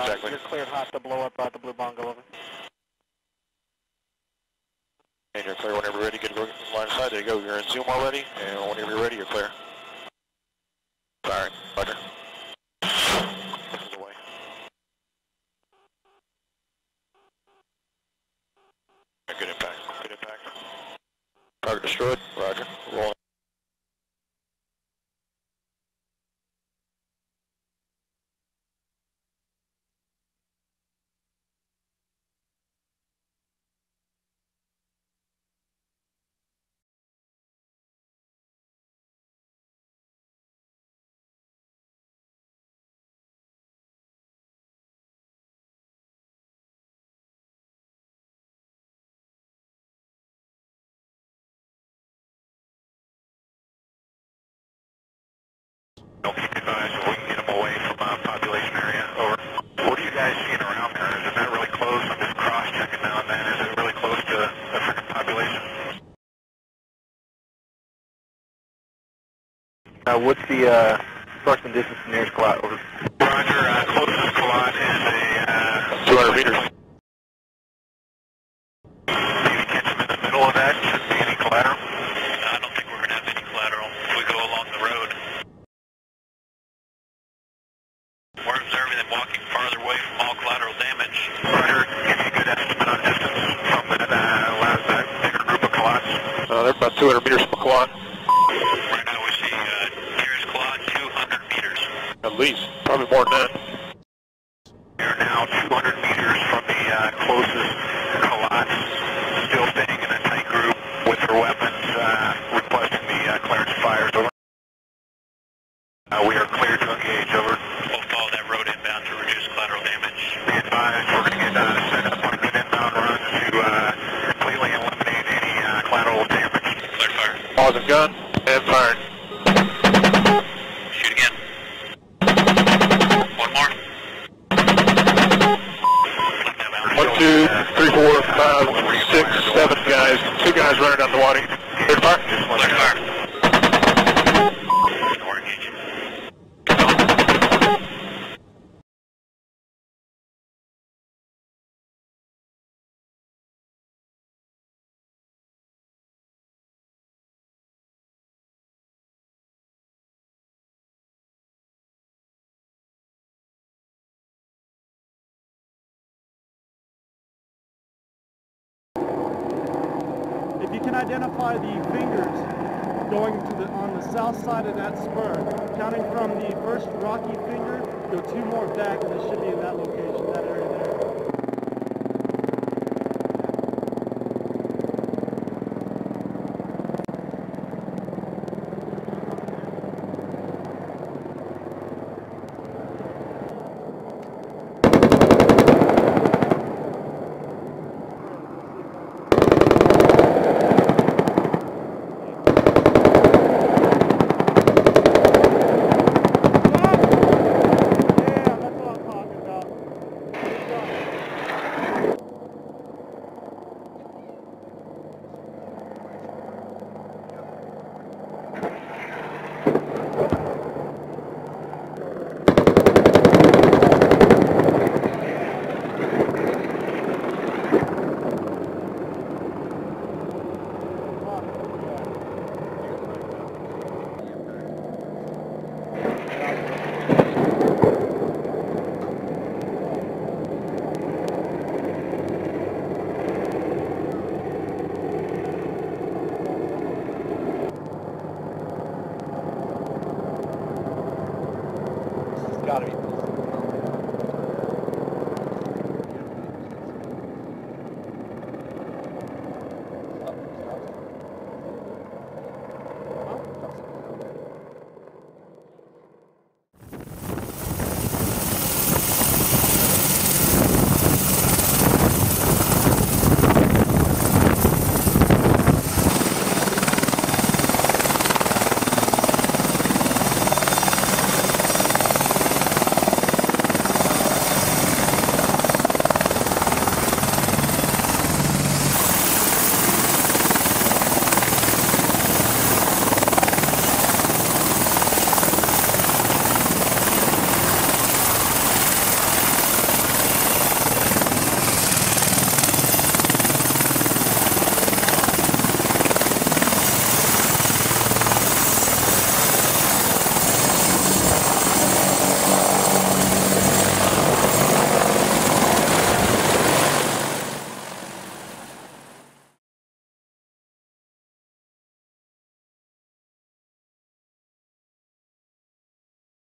exactly. You're cleared hot to blow up uh, the blue bongo over. And you're clear whenever you're ready. Get line of sight. There you go. You're in zoom already, and whenever you're ready, you're clear. Sorry, Roger. This is away. Good impact. Good impact. Target destroyed. Uh, what's the uh, approximate distance to nearest qalat? Over. Roger, uh, closest qalat is a... Uh, 200 meters. maybe catch them in the middle of that. Shouldn't be any collateral. No, I don't think we're going to have any collateral if we go along the road. We're observing them walking farther away from all collateral damage. Roger, give me a good estimate on distance from that, uh, last, that bigger group of qalats. Uh, they're about 200 meters from Quad. Right now we see uh, nearest quad 200 meters. At least. Probably more than that. We are now 200 meters from the uh, closest qalats, still staying in a tight group with their weapons, uh, requesting the uh, clearance fires. Over. Uh, we are clear to engage. Over. We'll follow that road inbound to reduce collateral damage. Be advised, we're going to get uh, set up on a good inbound run to uh, completely eliminate any uh, collateral damage. Clear fire. Pause and gun. And firing. Shoot again. One more. One, two, three, four, five, six, seven guys. Two guys running down the water. Clear fire. Clear fire. We're engaging. If you can identify the fingers going to the on the south side of that spur, counting from the first rocky finger, go two more back, and it should be in that location, that area got to be